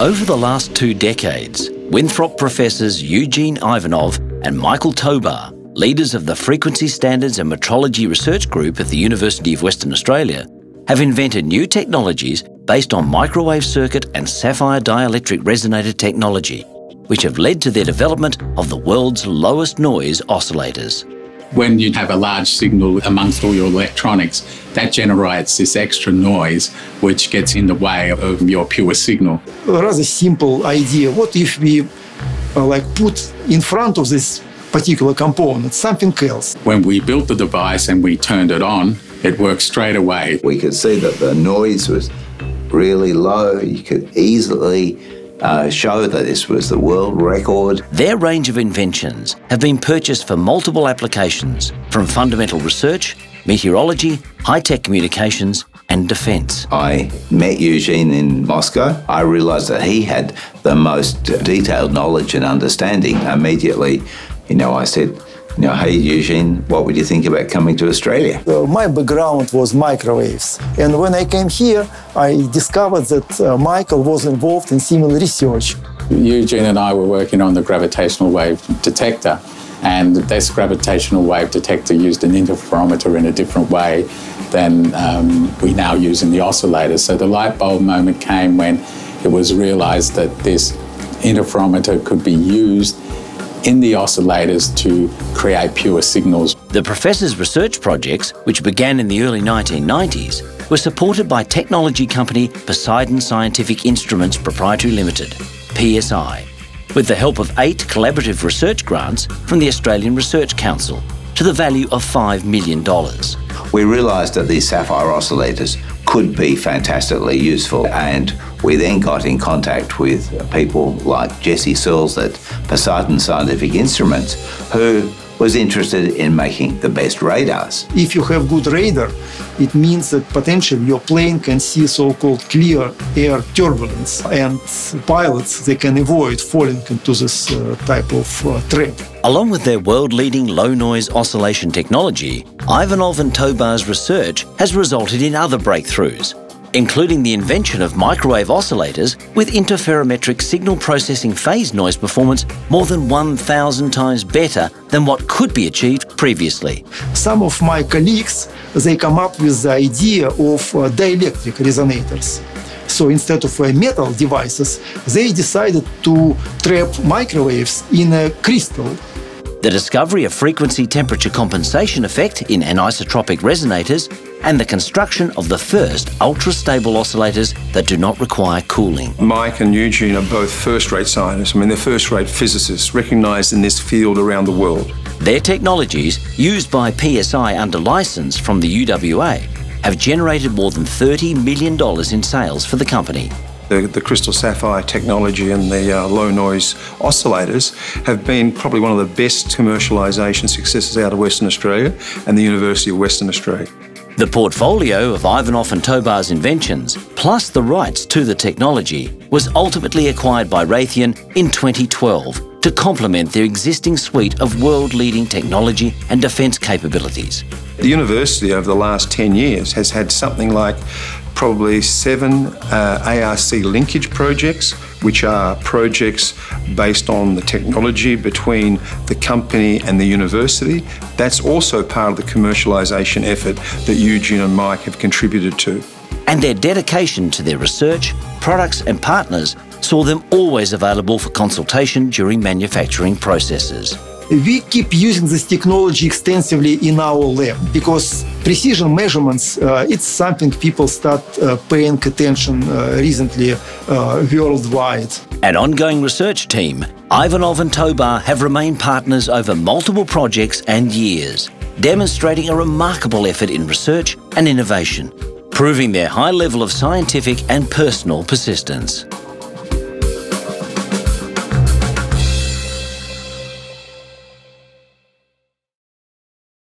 Over the last two decades, Winthrop professors Eugene Ivanov and Michael Tobar, leaders of the Frequency Standards and Metrology Research Group at the University of Western Australia, have invented new technologies based on microwave circuit and sapphire dielectric resonator technology, which have led to their development of the world's lowest noise oscillators. When you have a large signal amongst all your electronics, that generates this extra noise which gets in the way of your pure signal. A rather simple idea. What if we uh, like put in front of this particular component something else? When we built the device and we turned it on, it worked straight away. We could see that the noise was really low. You could easily uh, show that this was the world record. Their range of inventions have been purchased for multiple applications, from fundamental research, metrology, high-tech communications, and defence. I met Eugene in Moscow. I realised that he had the most detailed knowledge and understanding. Immediately, you know, I said, you know, hey Eugene, what would you think about coming to Australia? Uh, my background was microwaves, and when I came here, I discovered that uh, Michael was involved in similar research. Eugene and I were working on the gravitational wave detector, and this gravitational wave detector used an interferometer in a different way than um, we now use in the oscillators. So the light bulb moment came when it was realized that this interferometer could be used in the oscillators to create pure signals. The professor's research projects, which began in the early 1990s, were supported by technology company Poseidon Scientific Instruments Proprietary Limited, PSI, with the help of eight collaborative research grants from the Australian Research Council to the value of $5 million. We realised that these sapphire oscillators could be fantastically useful. And we then got in contact with people like Jesse Searles at Poseidon Scientific Instruments, who was interested in making the best radars. If you have good radar, it means that potentially your plane can see so-called clear air turbulence and pilots they can avoid falling into this uh, type of uh, trap. Along with their world-leading low-noise oscillation technology, Ivanov and Tobar's research has resulted in other breakthroughs, including the invention of microwave oscillators with interferometric signal processing phase noise performance more than 1,000 times better than what could be achieved previously. Some of my colleagues, they come up with the idea of uh, dielectric resonators. So instead of uh, metal devices, they decided to trap microwaves in a crystal the discovery of frequency temperature compensation effect in anisotropic resonators, and the construction of the first ultra-stable oscillators that do not require cooling. Mike and Eugene are both first-rate scientists. I mean, they're first-rate physicists, recognised in this field around the world. Their technologies, used by PSI under licence from the UWA, have generated more than $30 million in sales for the company. The, the, crystal sapphire technology and the uh, low noise oscillators have been probably one of the best commercialisation successes out of Western Australia and the University of Western Australia. The portfolio of Ivanov and Tobar's inventions, plus the rights to the technology, was ultimately acquired by Raytheon in 2012 to complement their existing suite of world-leading technology and defence capabilities. The university over the last 10 years has had something like probably seven uh, ARC linkage projects, which are projects based on the technology between the company and the university. That's also part of the commercialisation effort that Eugene and Mike have contributed to. And their dedication to their research, products and partners saw them always available for consultation during manufacturing processes. We keep using this technology extensively in our lab because precision measurements uh, it's something people start uh, paying attention uh, recently uh, worldwide. An ongoing research team ivanov and tobar have remained partners over multiple projects and years demonstrating a remarkable effort in research and innovation proving their high level of scientific and personal persistence